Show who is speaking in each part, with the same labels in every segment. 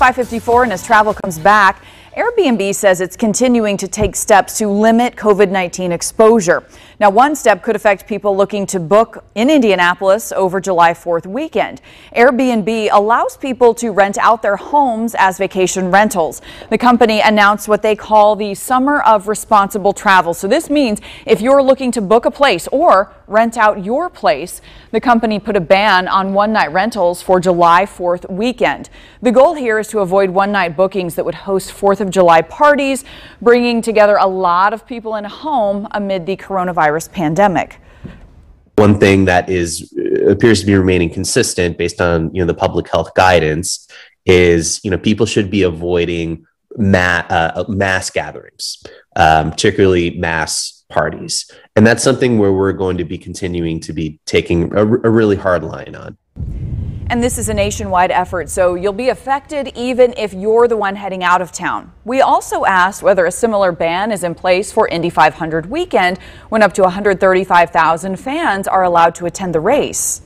Speaker 1: 554 and as travel comes back, Airbnb says it's continuing to take steps to limit COVID-19 exposure. Now, one step could affect people looking to book in Indianapolis over July 4th weekend. Airbnb allows people to rent out their homes as vacation rentals. The company announced what they call the Summer of Responsible Travel. So this means if you're looking to book a place or rent out your place, the company put a ban on one night rentals for July 4th weekend. The goal here is to avoid one night bookings that would host 4th of July parties, bringing together a lot of people in home amid the coronavirus pandemic.
Speaker 2: One thing that is appears to be remaining consistent based on you know the public health guidance is you know people should be avoiding ma- uh, mass gatherings, um, particularly mass parties, and that's something where we're going to be continuing to be taking a really hard line on.
Speaker 1: And this is a nationwide effort, so you'll be affected even if you're the one heading out of town. We also asked whether a similar ban is in place for Indy 500 weekend when up to 135,000 fans are allowed to attend the race.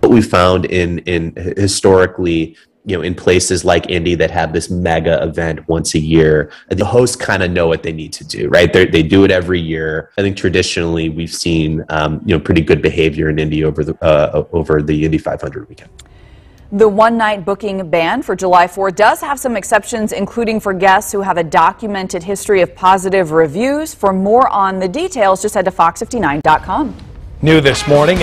Speaker 2: What we found in, in historically you know, in places like Indy that have this mega event once a year, the hosts kind of know what they need to do, right? They're, they do it every year. I think traditionally we've seen, um, you know, pretty good behavior in Indy over the uh, over the Indy 500 weekend.
Speaker 1: The one night booking ban for July 4 does have some exceptions, including for guests who have a documented history of positive reviews. For more on the details, just head to fox59.com.
Speaker 3: New this morning.